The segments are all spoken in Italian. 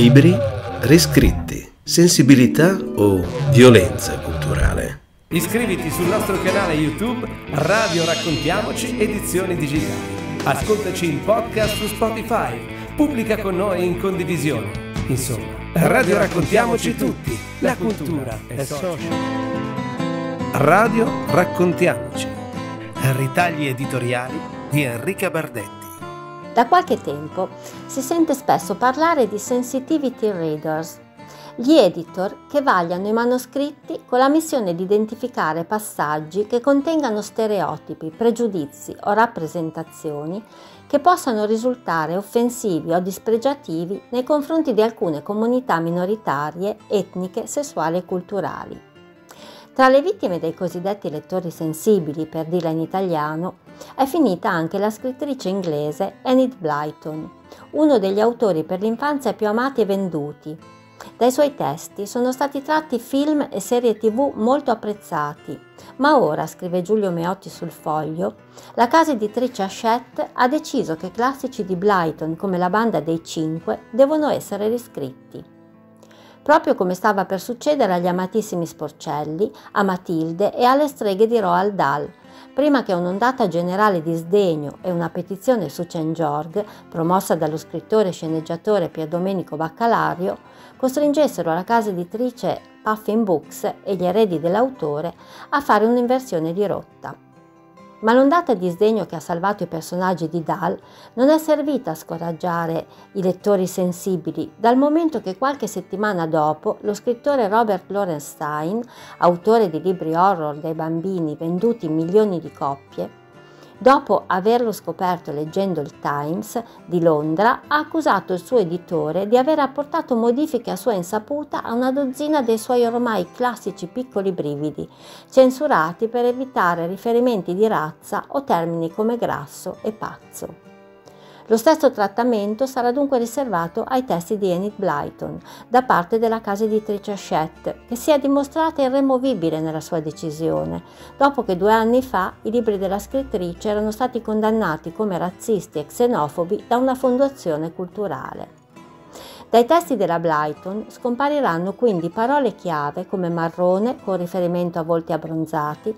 Libri riscritti, sensibilità o violenza culturale. Iscriviti sul nostro canale YouTube Radio Raccontiamoci Edizioni Digitali. Ascoltaci in podcast su Spotify. Pubblica con noi in condivisione. Insomma, Radio Raccontiamoci tutti. La cultura è social. Radio Raccontiamoci. Ritagli editoriali di Enrica Bardetti. Da qualche tempo si sente spesso parlare di sensitivity readers, gli editor che vagliano i manoscritti con la missione di identificare passaggi che contengano stereotipi, pregiudizi o rappresentazioni che possano risultare offensivi o dispregiativi nei confronti di alcune comunità minoritarie, etniche, sessuali e culturali. Tra le vittime dei cosiddetti lettori sensibili, per dirla in italiano, è finita anche la scrittrice inglese Enid Blyton, uno degli autori per l'infanzia più amati e venduti. Dai suoi testi sono stati tratti film e serie tv molto apprezzati, ma ora, scrive Giulio Meotti sul foglio, la casa editrice Hachette ha deciso che classici di Blyton come la banda dei cinque devono essere riscritti proprio come stava per succedere agli amatissimi Sporcelli, a Matilde e alle streghe di Roald Dahl, prima che un'ondata generale di sdegno e una petizione su Cengiorg, promossa dallo scrittore e sceneggiatore Pierdomenico Baccalario, costringessero la casa editrice Puffin Books e gli eredi dell'autore a fare un'inversione di rotta. Ma l'ondata di sdegno che ha salvato i personaggi di Dahl non è servita a scoraggiare i lettori sensibili, dal momento che qualche settimana dopo lo scrittore Robert Lorenstein, autore di libri horror dai bambini venduti in milioni di copie, Dopo averlo scoperto leggendo il Times di Londra, ha accusato il suo editore di aver apportato modifiche a sua insaputa a una dozzina dei suoi ormai classici piccoli brividi, censurati per evitare riferimenti di razza o termini come grasso e pazzo. Lo stesso trattamento sarà dunque riservato ai testi di Enid Blyton da parte della casa editrice Hachette, che si è dimostrata irremovibile nella sua decisione, dopo che due anni fa i libri della scrittrice erano stati condannati come razzisti e xenofobi da una fondazione culturale. Dai testi della Blyton scompariranno quindi parole chiave come marrone con riferimento a volti abbronzati,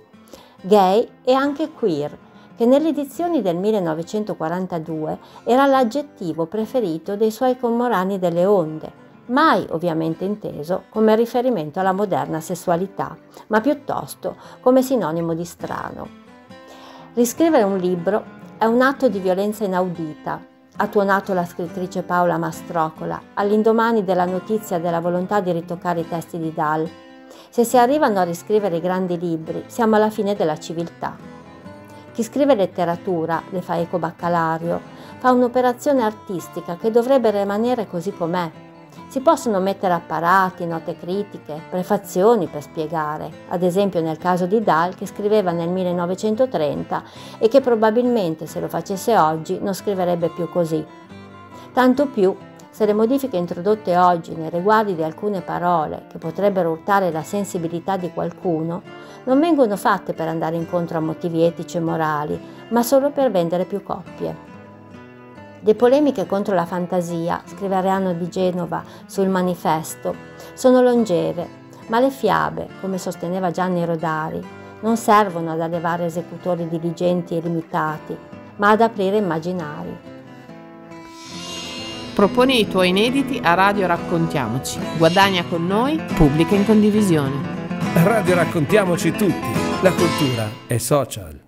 gay e anche queer, che nelle edizioni del 1942 era l'aggettivo preferito dei suoi commorani delle onde, mai ovviamente inteso come riferimento alla moderna sessualità, ma piuttosto come sinonimo di strano. Riscrivere un libro è un atto di violenza inaudita, ha tuonato la scrittrice Paola Mastrocola all'indomani della notizia della volontà di ritoccare i testi di Dahl. Se si arrivano a riscrivere i grandi libri, siamo alla fine della civiltà. Chi scrive letteratura, le fa eco baccalario, fa un'operazione artistica che dovrebbe rimanere così com'è. Si possono mettere apparati, note critiche, prefazioni per spiegare, ad esempio nel caso di Dahl che scriveva nel 1930 e che probabilmente se lo facesse oggi non scriverebbe più così. Tanto più se le modifiche introdotte oggi nei riguardi di alcune parole che potrebbero urtare la sensibilità di qualcuno non vengono fatte per andare incontro a motivi etici e morali, ma solo per vendere più coppie. Le polemiche contro la fantasia, scrive Ariano di Genova sul manifesto, sono longeve, ma le fiabe, come sosteneva Gianni Rodari, non servono ad allevare esecutori diligenti e limitati, ma ad aprire immaginari. Proponi i tuoi inediti a Radio Raccontiamoci. Guadagna con noi, pubblica in condivisione. Radio Raccontiamoci tutti. La cultura è social.